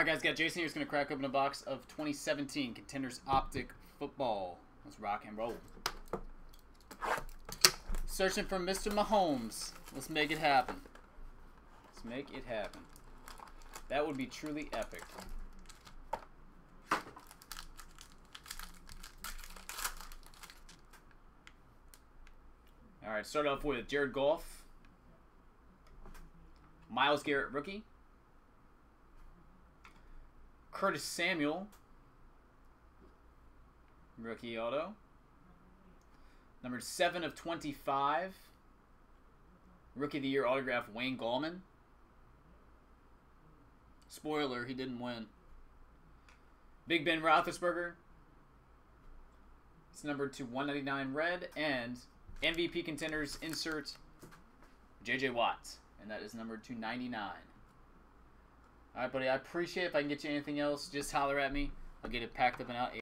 All right, guys, got Jason here. He's going to crack open a box of 2017 Contenders Optic Football. Let's rock and roll. Searching for Mr. Mahomes. Let's make it happen. Let's make it happen. That would be truly epic. All right, start off with Jared Goff. Myles Garrett, rookie. Curtis Samuel, rookie auto. Number 7 of 25. Rookie of the Year autograph, Wayne Gallman. Spoiler, he didn't win. Big Ben Roethlisberger. It's numbered to 199 red. And MVP contenders insert JJ Watt. And that is numbered to 99. Alright, buddy. I appreciate it. If I can get you anything else, just holler at me. I'll get it packed up and out.